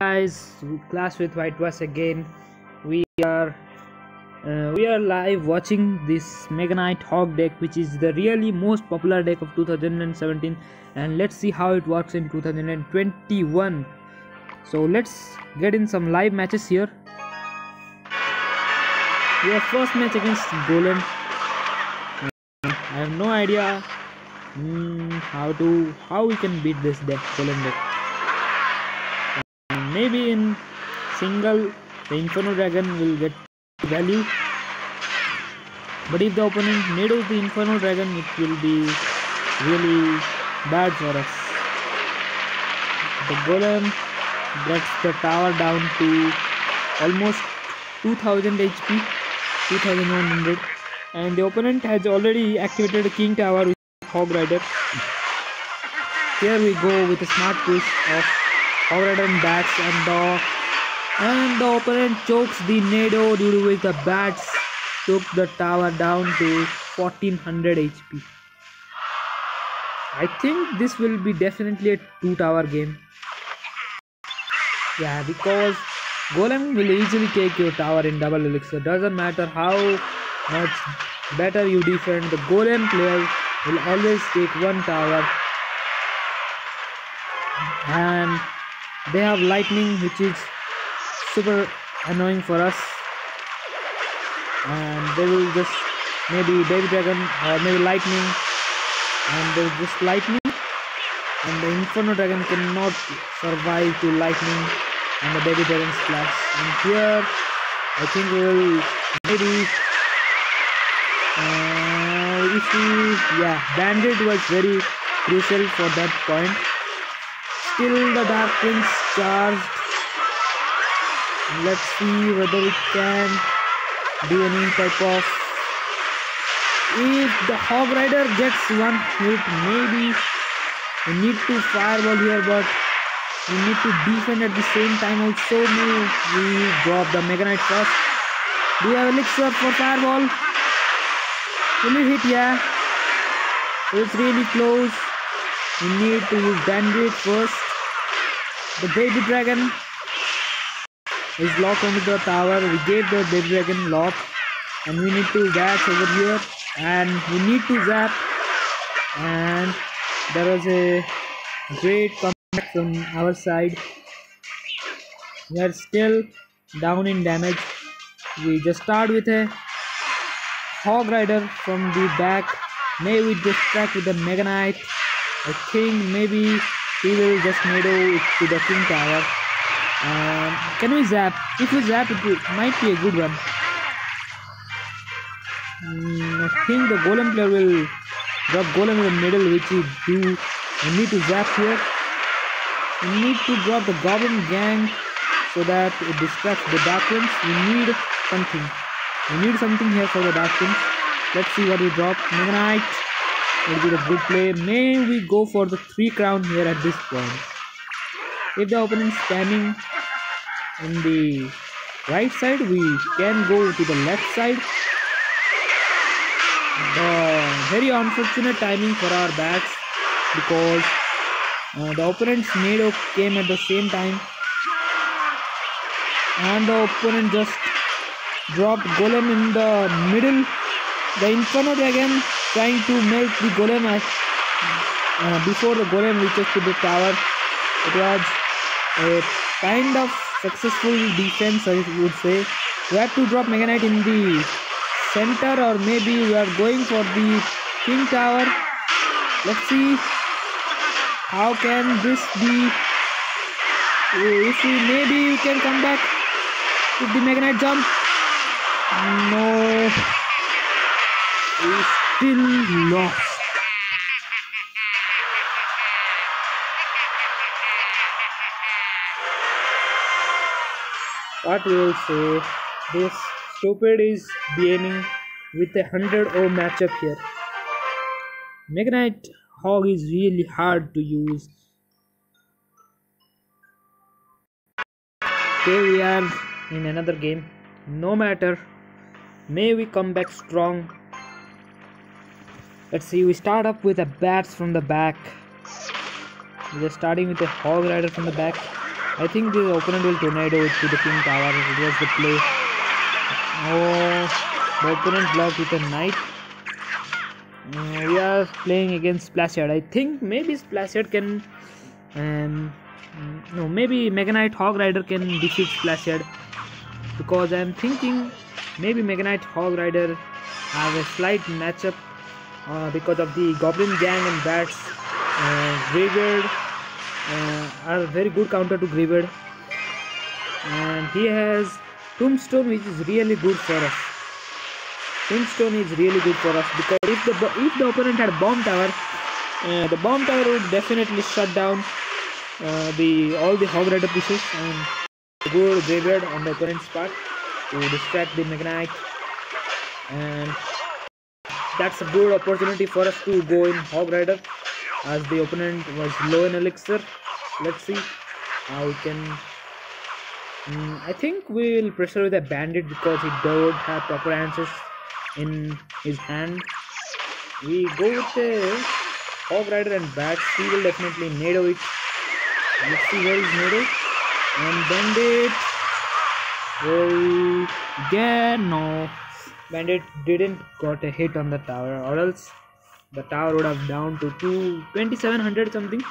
guys Clash with Whitewash again. We are uh, we are live watching this mega knight hog deck which is the really most popular deck of 2017 and let's see how it works in 2021 so let's get in some live matches here. We have first match against golem. I have no idea mm, how to how we can beat this deck golem deck maybe in single the inferno dragon will get value. But if the opponent needles the inferno dragon it will be really bad for us. The golem gets the tower down to almost 2000 hp 2100 and the opponent has already activated a king tower with hog rider. Here we go with a smart push of Overridden bats and the and the opponent chokes the Nado due to which the bats took the tower down to 1400 HP. I think this will be definitely a two tower game. Yeah, because Golem will easily take your tower in double elixir. Doesn't matter how much better you defend, the Golem player will always take one tower and they have lightning which is super annoying for us. And they will just maybe baby dragon or maybe lightning. And they just lightning. And the inferno dragon cannot survive to lightning and the baby dragon splash and here I think we will maybe uh, if we yeah bandit was very crucial for that point Still the Dark Prince charged. Let's see whether it can do any type of... If the Hog Rider gets one hit, maybe we need to fireball here, but we need to defend at the same time also. Maybe we drop the Mega Knight first. Do you have elixir for fireball? Will you hit? Yeah. It's really close. We need to use bandit first. The baby dragon is locked onto the tower. We gave the baby dragon lock and we need to dash over here and we need to zap and there was a great comeback from our side. We are still down in damage. We just start with a hog rider from the back. May we distract with the Mega Knight. I think maybe he will just needle it to the king tower. And can we zap? If we zap it, might be a good one. Mm, I think the golem player will drop golem in the middle which we do we need to zap here. We need to drop the goblin gang so that it distracts the dark ones. We need something. We need something here for the dark ones. Let's see what we drop. Mega knight will be a good play. May we go for the 3 crown here at this point. If the opponent is spamming in the right side, we can go to the left side. The very unfortunate timing for our bats because uh, the opponent's Nado came at the same time and the opponent just dropped Golem in the middle. The Inferno Dragon trying to make the golem as uh, before the golem reaches to the tower it was a kind of successful defense I would say. We have to drop Mega Knight in the center or maybe we are going for the King Tower. Let's see how can this be if we maybe we can come back with the Mega Knight jump. No still lost. What will say? This stupid is beginning with a 100 O matchup here. Knight Hog is really hard to use. Okay, we are in another game. No matter, may we come back strong let's see we start up with the bats from the back we're starting with a hog rider from the back I think the opponent will tornado to the king tower. It was the play. Oh, the opponent blocked with a knight. Uh, we are playing against Splashyard. I think maybe Splashyard can. Um, no, maybe Mega Knight Hog Rider can defeat Splashyard because I'm thinking maybe Mega Knight Hog Rider have a slight matchup uh, because of the Goblin Gang and Bats. Uh, Graveyard uh, are very good counter to Graveyard, and he has Tombstone, which is really good for us. Tombstone is really good for us because if the if the opponent had bomb tower, uh, the bomb tower would definitely shut down uh, the all the hog rider pieces and go graveyard on the opponent's part to distract the Knight and that's a good opportunity for us to go in hog rider as the opponent was low in elixir. Let's see how we can mm, I think we will pressure with a bandit because he don't have proper answers in his hand. We go with the hog rider and bats he will definitely nado it. Let's see where is nado. And bandit. Will get no bandit didn't got a hit on the tower or else the tower would have down to 2 2700 something.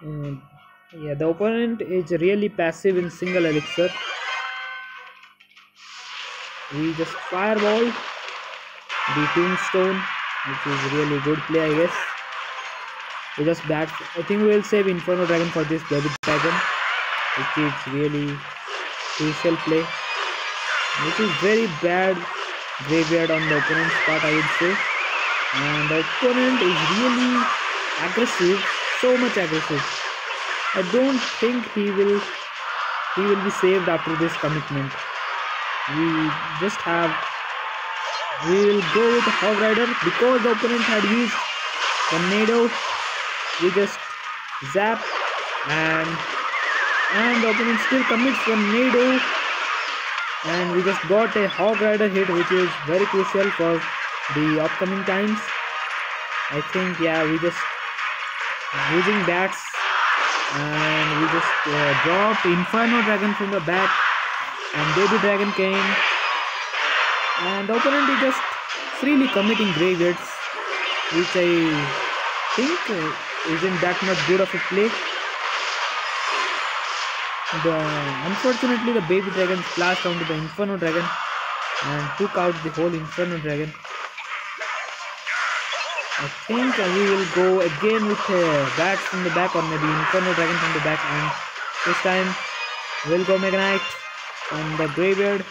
And yeah the opponent is really passive in single elixir. We just fireball the tombstone which is really good play i guess. We just bat i think we will save inferno dragon for this baby dragon which is really crucial play. Which is very bad graveyard on the opponent's part i would say. And the opponent is really aggressive so much aggressive. I don't think he will he will be saved after this commitment. We just have we will go with the hog rider because the opponent had used tornado. We just zap and and the opponent still commits tornado and we just got a hog rider hit which is very crucial for the upcoming times. I think yeah we just using bats. And we just uh, dropped inferno dragon from the back. And baby dragon came. And the opponent is just freely committing graveyards which i think uh, isn't that much good of a play the unfortunately the baby dragon splashed onto the inferno dragon and took out the whole inferno dragon. I think we will go again with uh, bats from the back or maybe inferno dragon from the back and this time we'll go mega knight on the graveyard.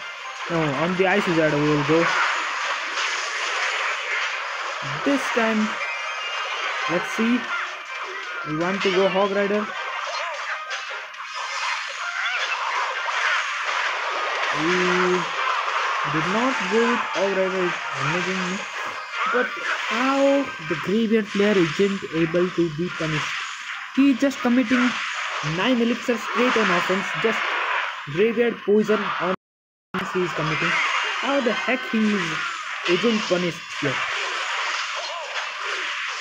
No on the ice wizard we will go. This time let's see. We want to go hog rider we did not go with it's amazing but how the graveyard player isn't able to be punished. He just committing 9 elixir straight on offense just graveyard poison on he is committing. How the heck he is isn't punished yet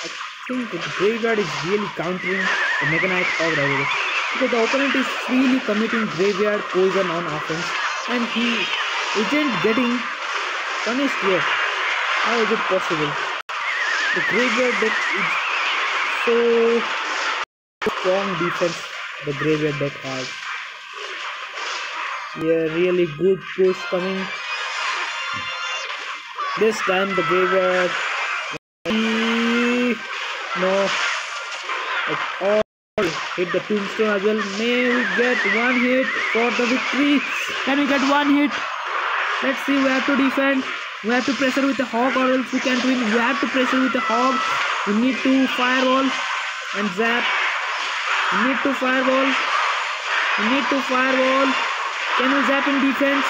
I think the graveyard is really countering the Mega Knight Rider because the opponent is freely committing graveyard poison on offense and he isn't getting punished yet. How is it possible? The graveyard deck is so strong defense the graveyard deck has. Yeah, really good push coming. This time the graveyard no all hit the tombstone as well. May we get one hit for the victory? Can we get one hit? Let's see. We have to defend. We have to pressure with the hog or else we can't win. We have to pressure with the hog. We need to fireball and zap. We need to fireball. We need to fireball. Can we zap in defense?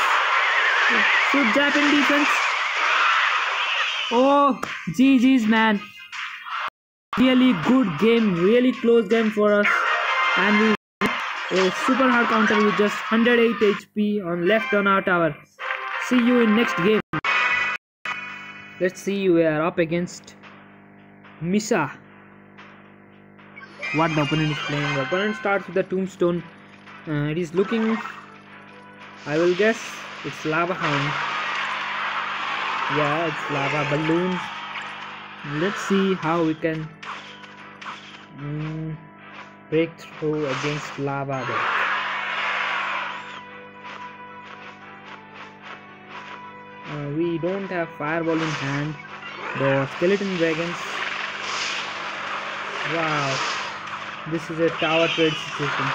Should zap in defense. Oh, GG's man really good game really close game for us and we a super hard counter with just 108 hp on left on our tower see you in next game let's see we are up against misa what the opponent is playing. The opponent starts with the tombstone. Uh, it is looking, I will guess, it's lava hound. Yeah, it's lava balloons. Let's see how we can mm, break through against lava. Uh, we don't have fireball in hand. The skeleton dragons. Wow, this is a tower trade situation.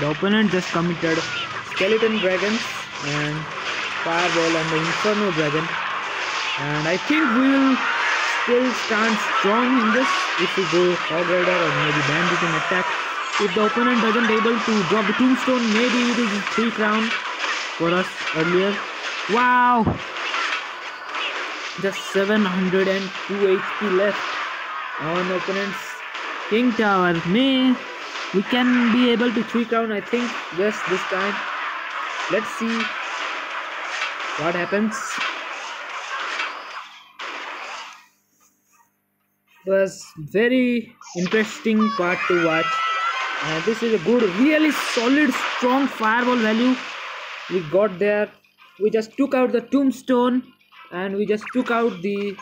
The opponent just committed skeleton dragons and fireball and the inferno dragon. And I think we will still stand strong in this if we go hog rider or maybe bandit in attack. If the opponent doesn't able to drop the tombstone, maybe it is three crown for us earlier. Wow! Just 702 HP left on opponent's King Tower. May we can be able to 3 crown I think yes this time. Let's see what happens. Was very interesting part to watch. Uh, this is a good, really solid, strong fireball value. We got there. We just took out the tombstone and we just took out the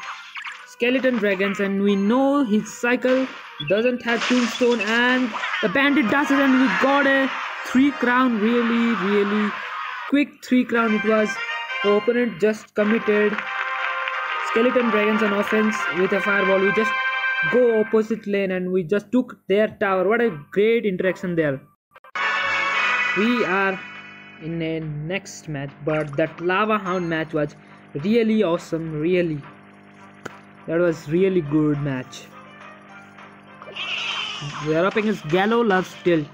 skeleton dragons and we know his cycle doesn't have tombstone and the bandit does it and we got a three crown. Really really quick three crown it was. The opponent just committed skeleton dragons on offense with a fireball. We just go opposite lane and we just took their tower. What a great interaction there. We are in a next match but that lava hound match was really awesome really. That was really good match. We are up against gallo loves tilt.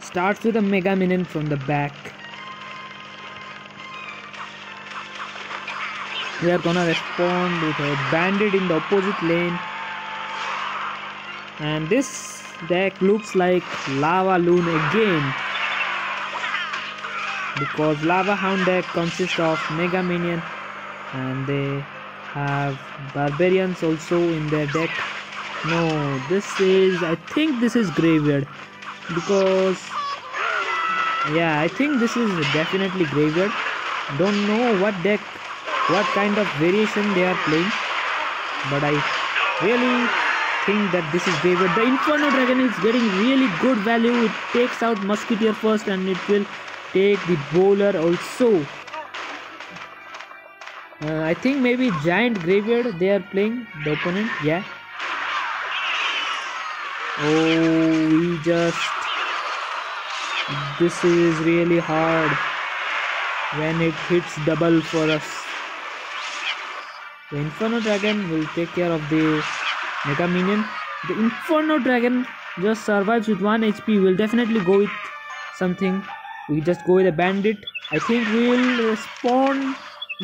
Starts with a mega minion from the back we are gonna respond with a bandit in the opposite lane. And this deck looks like lava loon again. Because lava hound deck consists of mega minion and they have barbarians also in their deck. No this is i think this is graveyard. Because yeah i think this is definitely graveyard. Don't know what deck what kind of variation they are playing. But i really think that this is graveyard the inferno dragon is getting really good value. It takes out musketeer first and it will take the bowler also. Uh, I think maybe giant graveyard they are playing the opponent yeah. Oh we just this is really hard. When it hits double for us the inferno dragon will take care of the mega minion. The inferno dragon just survives with 1 HP We'll definitely go with something. We just go with a bandit. I think we'll spawn.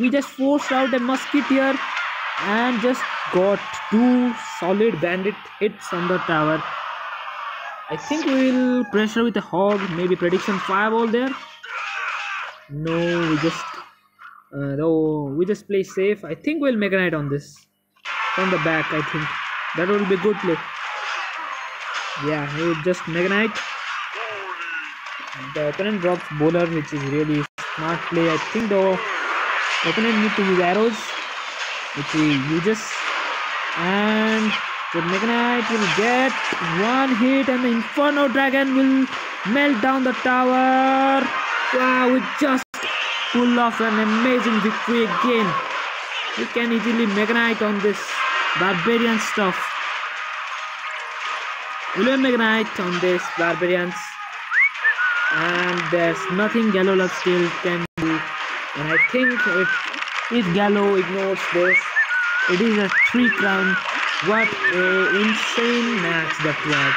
we just forced out a musketeer and just got two solid bandit hits on the tower. I think we'll pressure with a hog maybe prediction fireball there. No we just uh, no we just play safe. I think we'll mega knight on this. From the back i think. That will be good play. Yeah we just mega knight the opponent drops bowler which is really smart play i think the opponent need to use arrows which he uses. And the Mega Knight will get one hit and the Inferno Dragon will melt down the tower. Wow, we just pull off an amazing victory again. We can easily Knight on this Barbarian stuff. Mega Knight on this Barbarians. And there's nothing Gallo Love still can do. And I think if, if Gallo ignores this it is a 3 crown. What a insane match that was.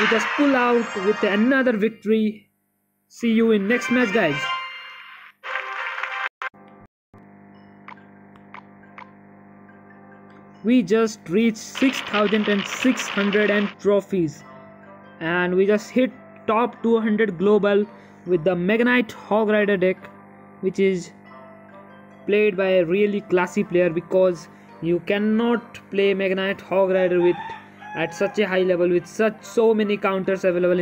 We just pull out with another victory. See you in next match guys we just reached 6600 and trophies. And we just hit top 200 global with the Mega Knight Hog Rider deck which is played by a really classy player because you cannot play Mega Knight Hog Rider with at such a high level with such so many counters available